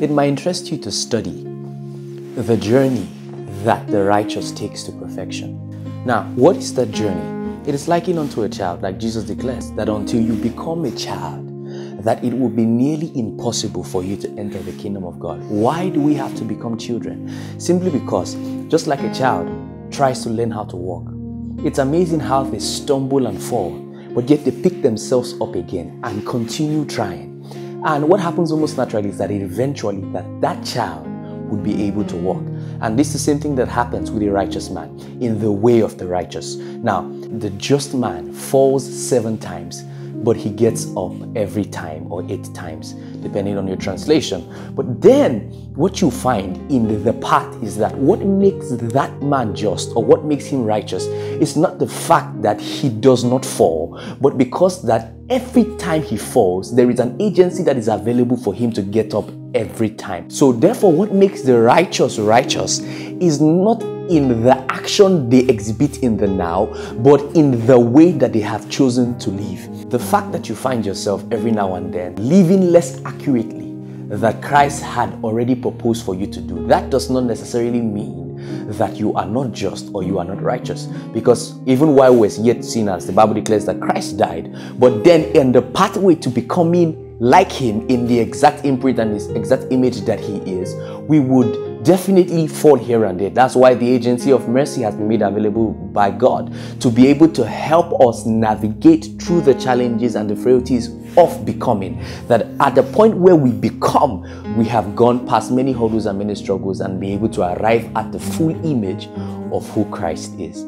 it might interest you to study the journey that the righteous takes to perfection. Now, what is that journey? It is likened unto a child, like Jesus declares, that until you become a child, that it will be nearly impossible for you to enter the kingdom of God. Why do we have to become children? Simply because, just like a child tries to learn how to walk, it's amazing how they stumble and fall, but yet they pick themselves up again and continue trying. And what happens almost naturally is that eventually that that child would be able to walk. And this is the same thing that happens with a righteous man in the way of the righteous. Now, the just man falls seven times, but he gets up every time or eight times, depending on your translation. But then, what you find in the path is that what makes that man just or what makes him righteous is not the fact that he does not fall, but because that every time he falls, there is an agency that is available for him to get up every time. So, therefore, what makes the righteous righteous is not in the action they exhibit in the now, but in the way that they have chosen to live. The fact that you find yourself every now and then living less accurately that Christ had already proposed for you to do, that does not necessarily mean that you are not just or you are not righteous. Because even while we're yet sinners, the Bible declares that Christ died, but then in the pathway to becoming like him in the exact imprint and his exact image that he is, we would definitely fall here and there. That's why the agency of mercy has been made available by God to be able to help us navigate through the challenges and the frailties of becoming. That at the point where we become, we have gone past many hurdles and many struggles and be able to arrive at the full image of who Christ is.